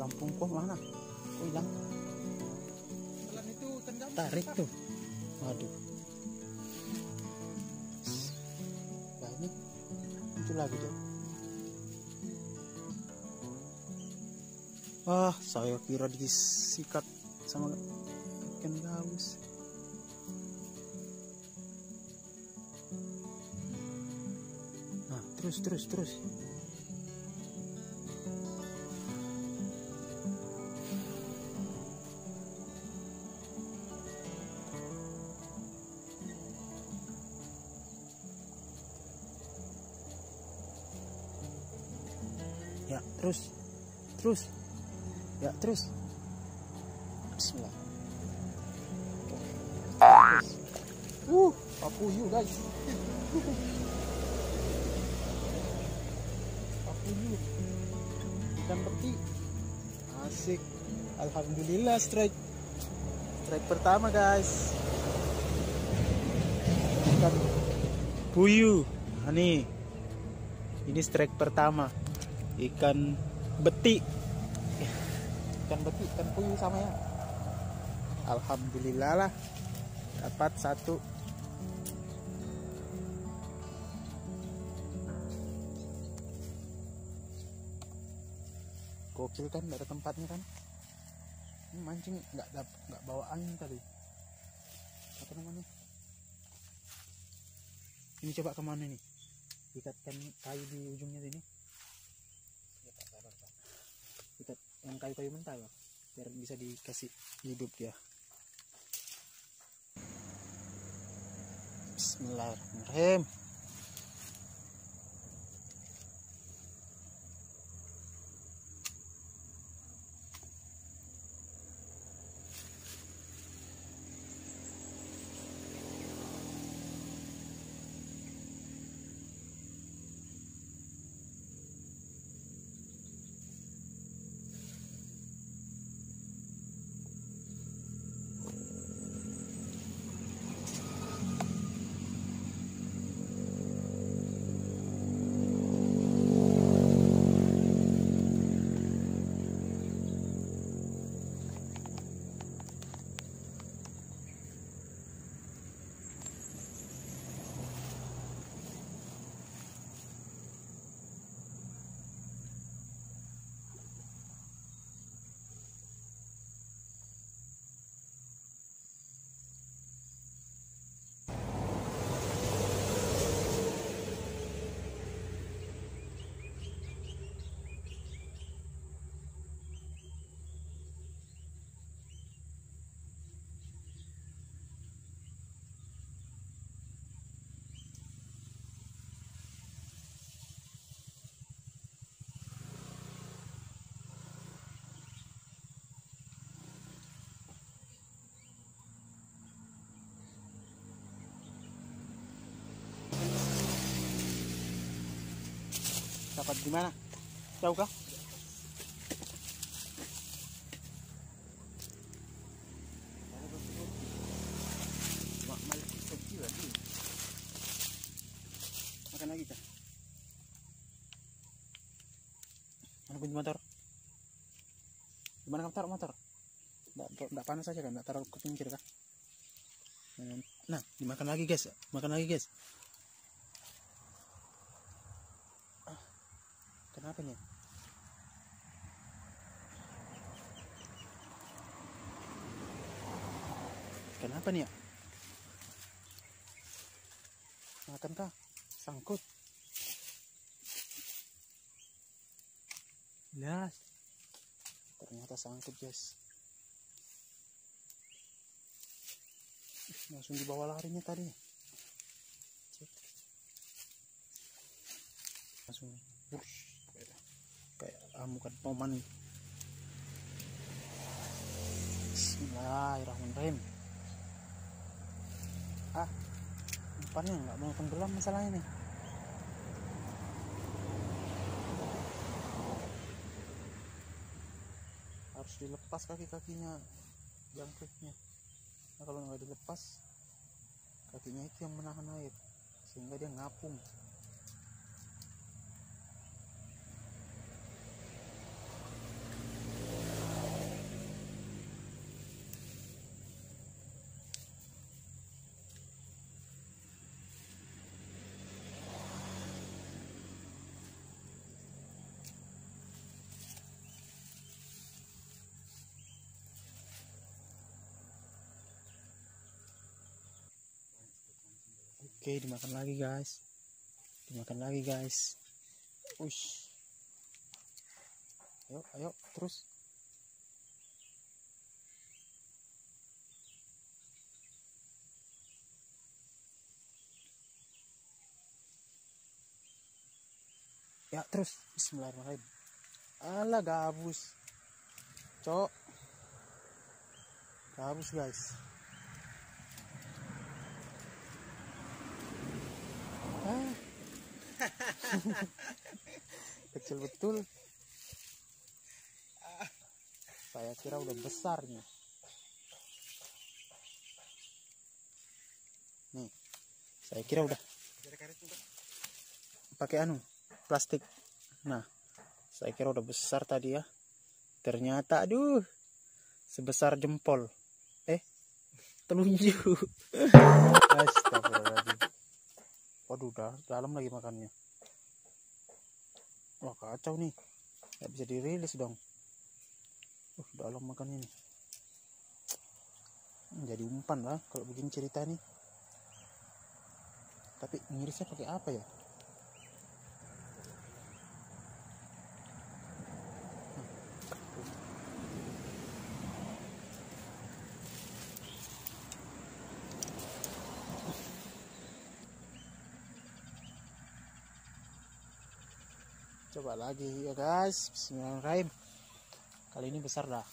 Lampung mana? Hilang? Tarik tuh. Waduh. Nah, Banyak. Muncul lagi tuh. Ah saya kira disikat sama ikan gabus nah terus terus terus. Ya terus terus ya terus. Bismillah. Terus. uh papuyu guys. Papuyu ikan peti asik. Alhamdulillah strike. Strike pertama guys. Ikan puyuh nah, nih. Ini strike pertama. Ikan beti ikan beti ikan puyuh sama ya? Alhamdulillah lah. Dapat satu. Gokil kan nggak ada tempatnya kan? Ini mancing nggak nggak bawa angin tadi. Apa namanya? Ini coba ke mana nih ikatkan kayu di ujungnya sini. Ikat yang kayu-kayu mentah ya biar bisa dikasih hidup dia. Bismillahirrahmanirrahim dapat di mana jauh kah. Makan lagi kah? Mana kunci motor? Gimana kamu taruh motor? Nggak panas aja kan? Nggak taruh ke pinggir kah? Nah, dimakan lagi guys. Makan lagi guys. Nih? Kenapa nih ya? Makan kah? Sangkut. Las. Ternyata sangkut, guys. Langsung dibawa larinya tadi. Cek. Langsung wush, kayak, amukan toman nih. Bismillahirrahmanirrahim. Ah, umpannya nggak mau tenggelam masalahnya nih. Harus dilepas kaki-kakinya jangkriknya. Nah, kalau nggak dilepas, kakinya itu yang menahan air sehingga dia ngapung. Oke dimakan lagi guys. Dimakan lagi guys. Ush. ayo ayo terus. Ya terus. Bismillahirrahmanirrahim. Alah gabus. Cok. Gabus guys kecil betul. Saya kira udah besar nih. Nih saya kira udah. Pakai anu plastik. Nah saya kira udah besar tadi ya. Ternyata aduh sebesar jempol. Eh telunjuk. Astagfirullahaladzim waduh udah dalam lagi makannya. Wah kacau nih. Nggak bisa dirilis dong. Uh dalam makannya nih. Jadi umpan lah kalau begini cerita nih tapi ngirisnya pakai apa ya coba lagi ya guys. Bismillahirrahmanirrahim. Kali ini besar dah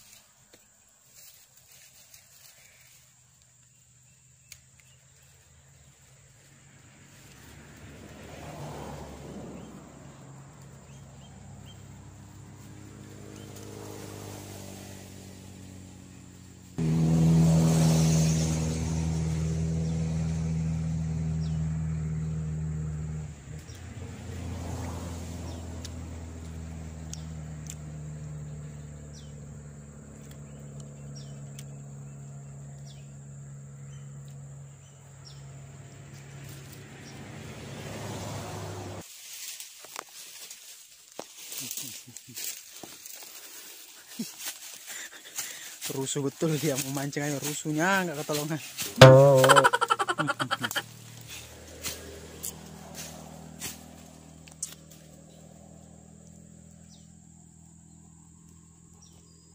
rusuh betul dia memancing aja rusuhnya nggak ketolongan.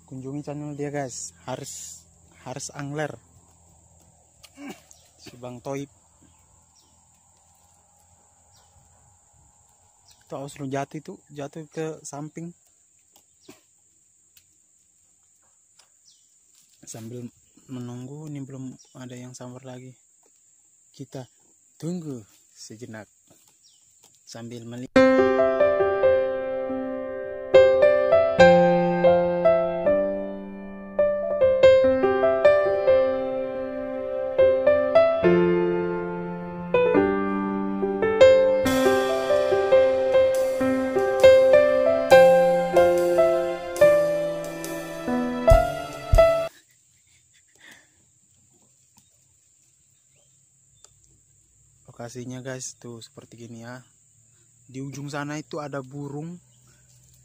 Kunjungi channel dia guys. Harus harus angler. Si bang toib. Itu harus jatuh itu jatuh ke samping sambil menunggu ini belum ada yang sambar lagi. Kita tunggu sejenak. Sambil melihat lokasinya guys tuh seperti gini ya. Di ujung sana itu ada burung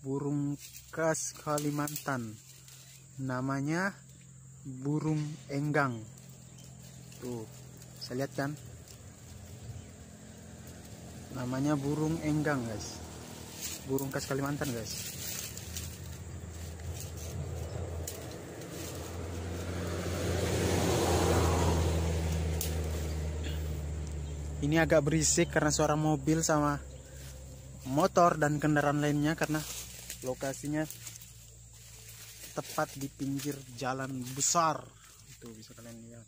burung khas Kalimantan. Namanya burung enggang. Tuh saya lihat kan? Namanya burung enggang guys. Burung khas Kalimantan guys ini agak berisik karena suara mobil sama motor dan kendaraan lainnya karena lokasinya tepat di pinggir jalan besar. Itu bisa kalian lihat